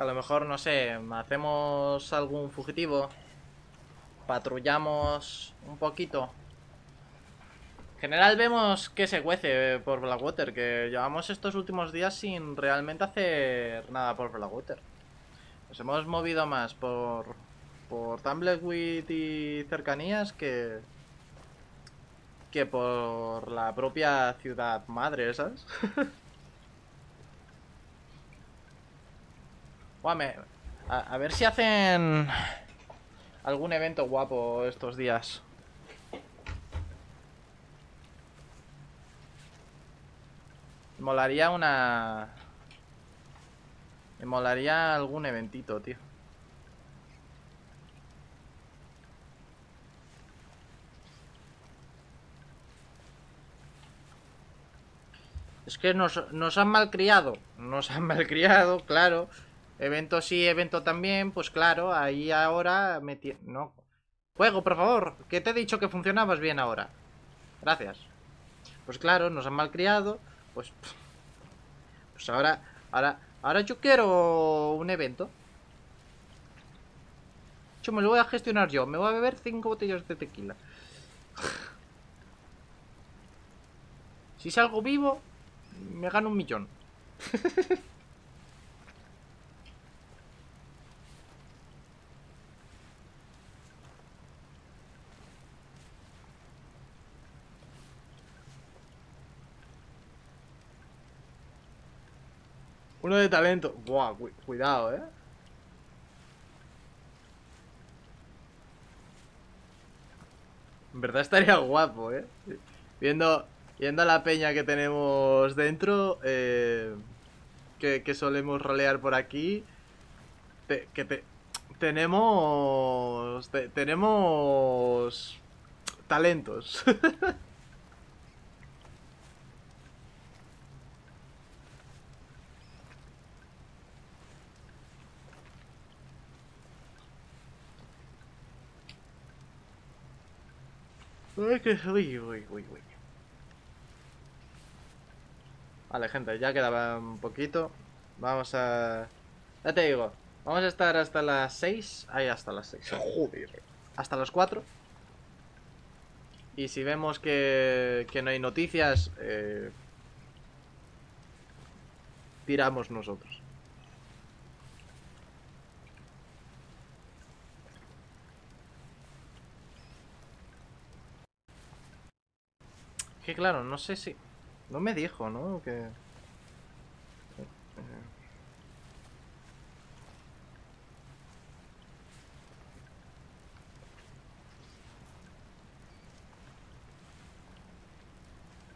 A lo mejor, no sé, hacemos algún fugitivo. Patrullamos un poquito. En general vemos que se cuece por Blackwater, que llevamos estos últimos días sin realmente hacer nada por Blackwater. Nos hemos movido más por, por Tumbleweed y cercanías que, que por la propia ciudad madre, ¿sabes? Guame, a, a ver si hacen algún evento guapo estos días. Molaría una... Me molaría algún eventito, tío. Es que nos, nos han malcriado. Nos han malcriado, claro. Evento sí, evento también. Pues claro, ahí ahora me No. Juego, por favor. Que te he dicho que funcionabas bien ahora. Gracias. Pues claro, nos han malcriado. Pues... Pues ahora... Ahora... Ahora yo quiero un evento. Yo me lo voy a gestionar yo. Me voy a beber cinco botellas de tequila. Si salgo vivo, me gano un millón. Uno de talento. Buah, cu- cuidado, eh. En verdad estaría guapo, eh. Viendo, viendo la peña que tenemos dentro, eh, que, que solemos rolear por aquí, que te- tenemos, te- tenemos talentos. Uy. Vale, gente, ya quedaba un poquito. Vamos a... Ya te digo, vamos a estar hasta las 6. Ahí, hasta las 6. Joder. Hasta las 4. Y si vemos que, que no hay noticias, eh, tiramos nosotros. Que claro, no sé si... No me dijo, ¿no? Que... eh,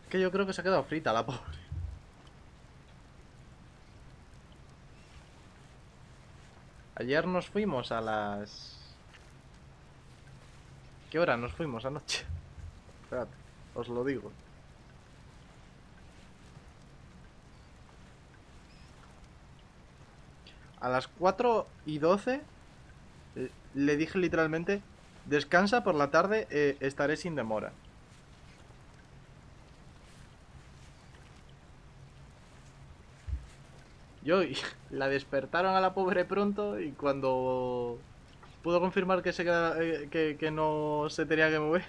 Que yo creo que se ha quedado frita la pobre. Ayer nos fuimos a las... ¿Qué hora nos fuimos anoche? Espérate, os lo digo. A las 4 y 12 eh, le dije literalmente, descansa por la tarde, eh, estaré sin demora. Yo la despertaron a la pobre pronto y cuando pudo confirmar que, se queda- eh, que, que no se tenía que mover,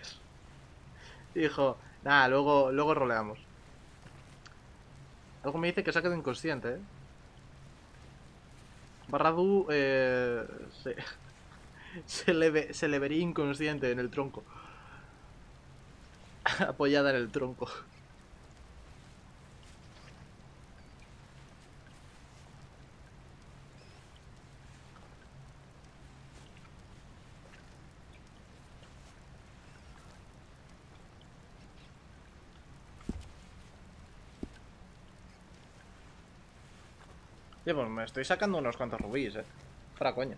dijo, nada, luego, luego roleamos. Algo me dice que se ha quedado inconsciente, ¿eh? Barradu eh, se, se, le ve- se le vería inconsciente en el tronco. Apoyada en el tronco. Pues me estoy sacando unos cuantos rubíes, eh. Para coña.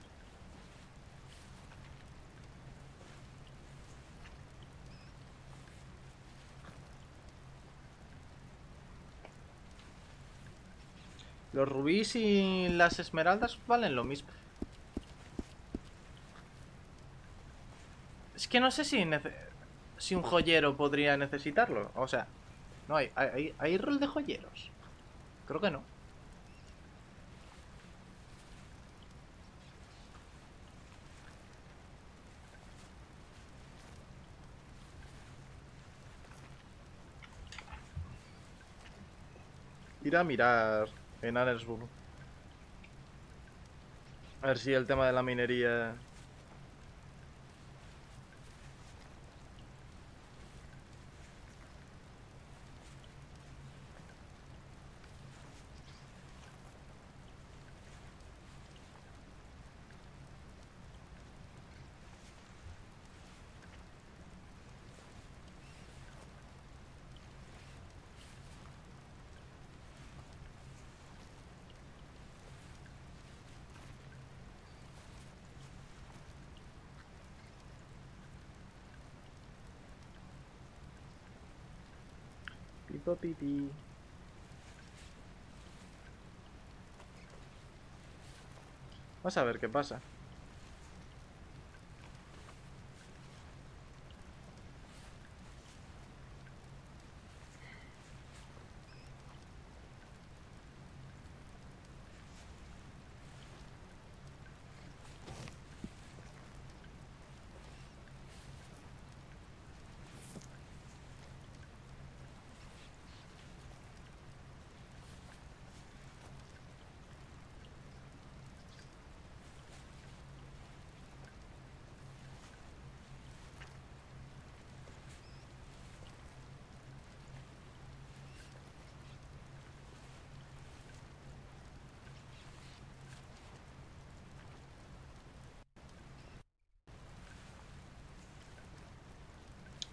Los rubíes y las esmeraldas valen lo mismo. Es que no sé si, si un joyero podría necesitarlo. O sea, no hay, hay- hay rol de joyeros. Creo que no. Ir a mirar en Aresburg. A ver si el tema de la minería... Pipo pipi. Vamos a ver qué pasa.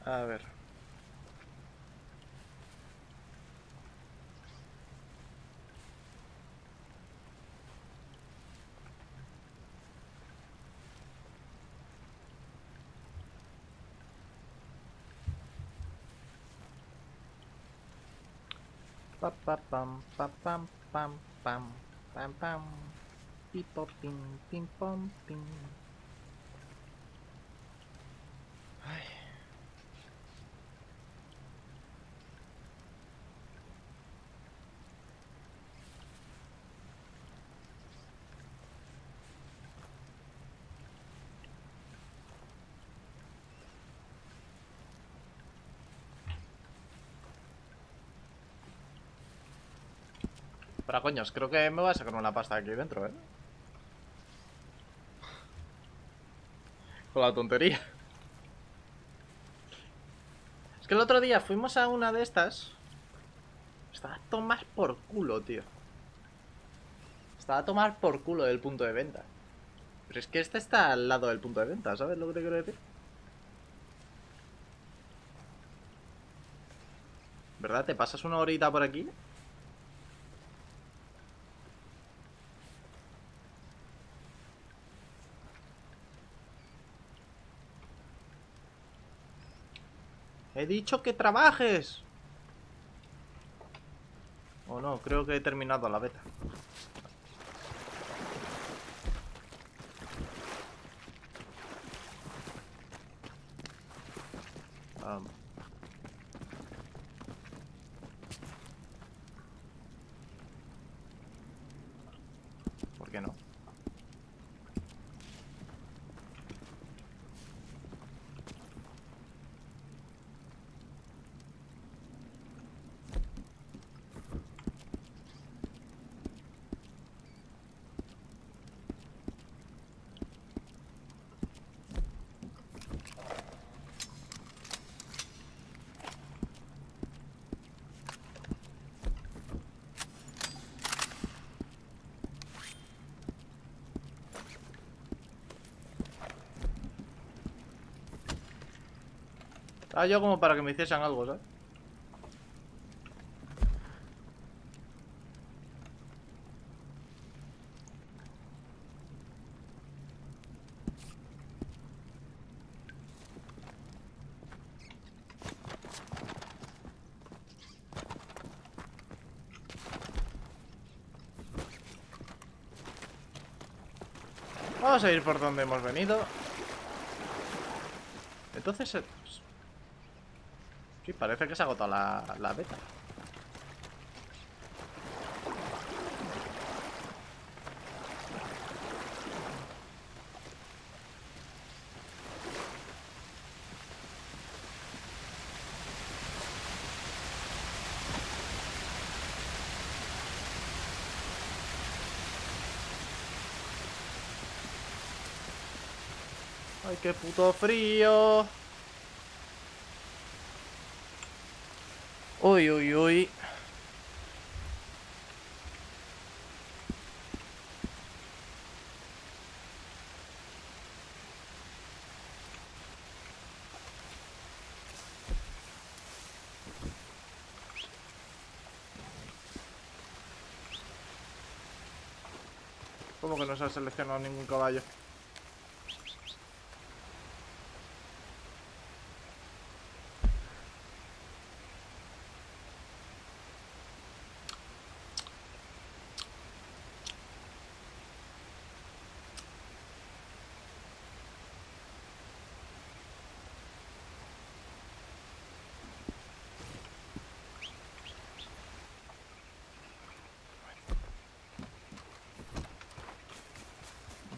A ver. Pa pa pam pa pam pam pam pam pam pipo pim pim pom pim Ay. Para coños, creo que me voy a sacar una pasta aquí dentro, ¿eh? Con la tontería. Es que el otro día fuimos a una de estas. Estaba a tomar por culo, tío. Estaba a tomar por culo del punto de venta. Pero es que este está al lado del punto de venta, ¿sabes lo que te quiero decir? ¿Verdad? ¿Te pasas una horita por aquí? He dicho que trabajes. O no, creo que he terminado la beta. Am. ¿Por qué no? Ah, yo como para que me hiciesen algo, ¿sabes? Vamos a ir por donde hemos venido. Entonces... Sí, parece que se ha agotado la, la beta. ¡Ay, qué puto frío! Uy, uy, uy. ¿Cómo que no se ha seleccionado ningún caballo?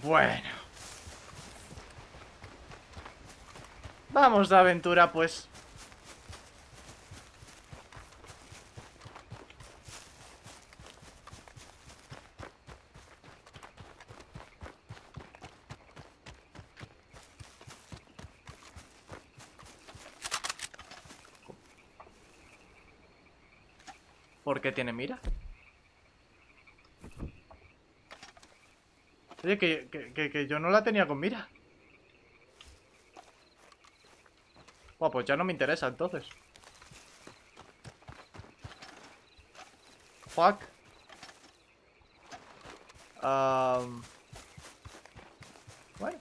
Bueno. Vamos de aventura, pues. ¿Por qué tiene mira? Oye, que, que, que, yo no la tenía con mira. Bueno, pues ya no me interesa entonces. Fuck. Um... Bueno.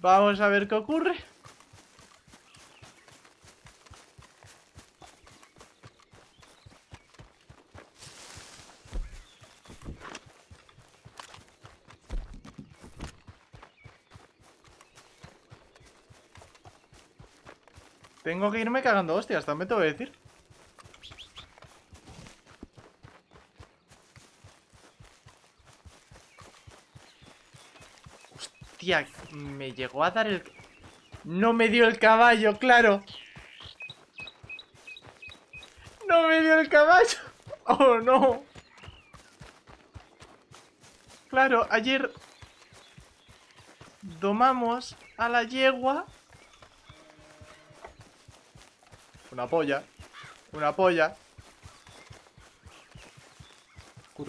Vamos a ver qué ocurre. Tengo que irme cagando hostias, también te voy a decir. Hostia, me llegó a dar el... No me dio el caballo, claro. No me dio el caballo. Oh, no. Claro, ayer domamos a la yegua. Una polla. Una polla.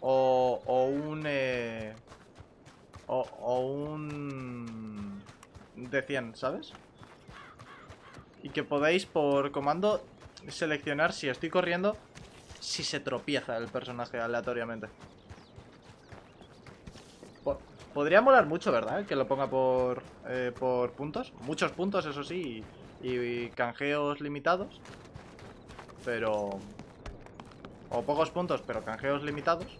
O, un... Eh, o, un... De 100, ¿sabes? Y que podéis por comando seleccionar si estoy corriendo si se tropieza el personaje aleatoriamente. Podría molar mucho, ¿verdad? Que lo ponga por, eh, por puntos. Muchos puntos, eso sí. Y canjeos limitados. Pero... O pocos puntos, pero canjeos limitados.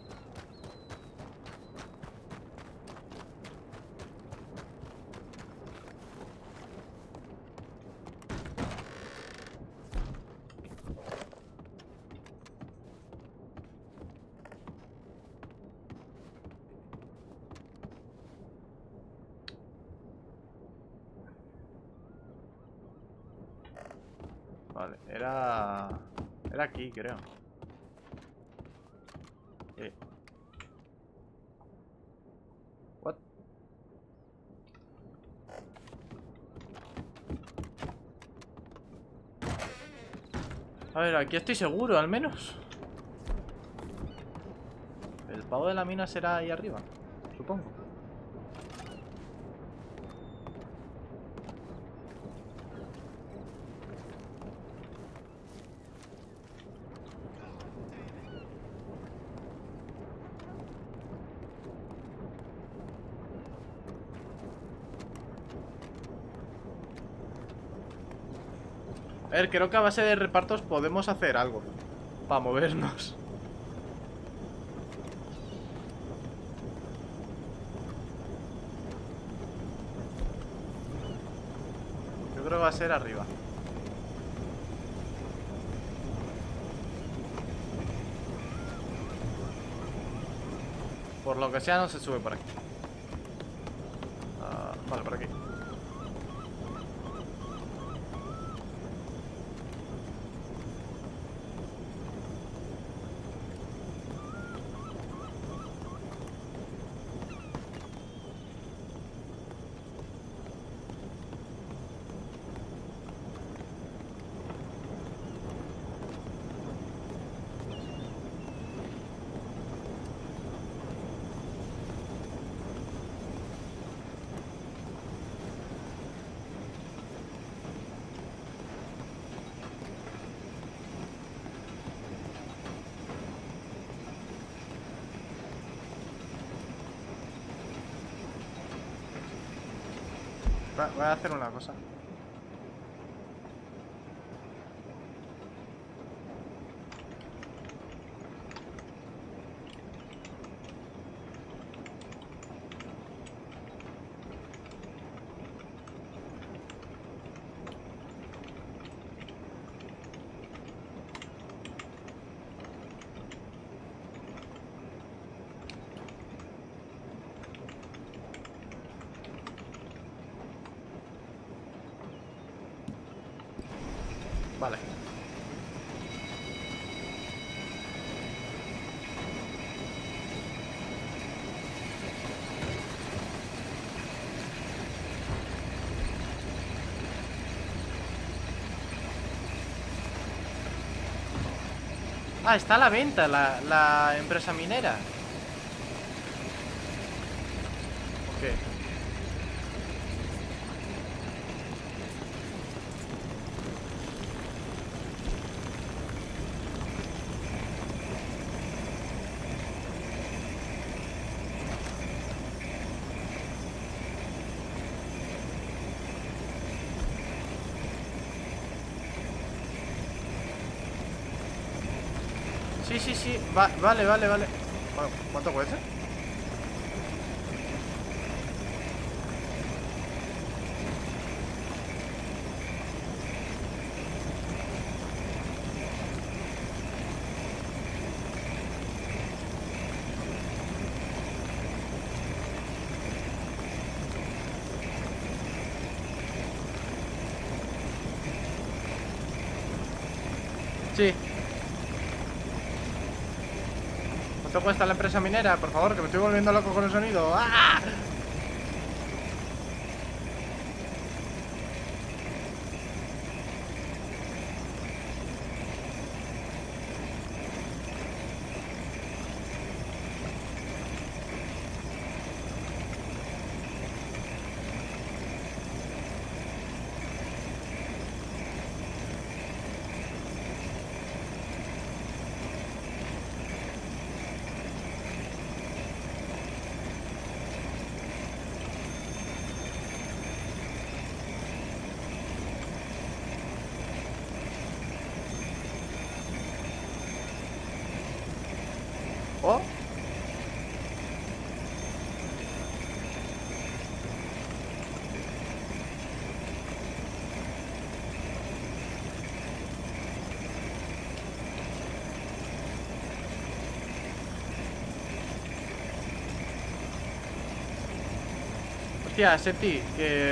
Vale, era... Era aquí, creo. Eh. What? A ver, aquí estoy seguro, al menos. El pavo de la mina será ahí arriba, supongo. A ver, creo que a base de repartos podemos hacer algo. Para movernos. Yo creo que va a ser arriba. Por lo que sea no se sube por aquí. Ah, vale, por aquí. Va- Voy a hacer una cosa. Vale. Ah, está a la venta la, la empresa minera. Sí, sí. Va- vale, vale, vale. Bueno, ¿Cuánto cuesta? Sí. ¿Cuánto cuesta la empresa minera? Por favor, que me estoy volviendo loco con el sonido. ¡Ah! ¿Oh? Septi, que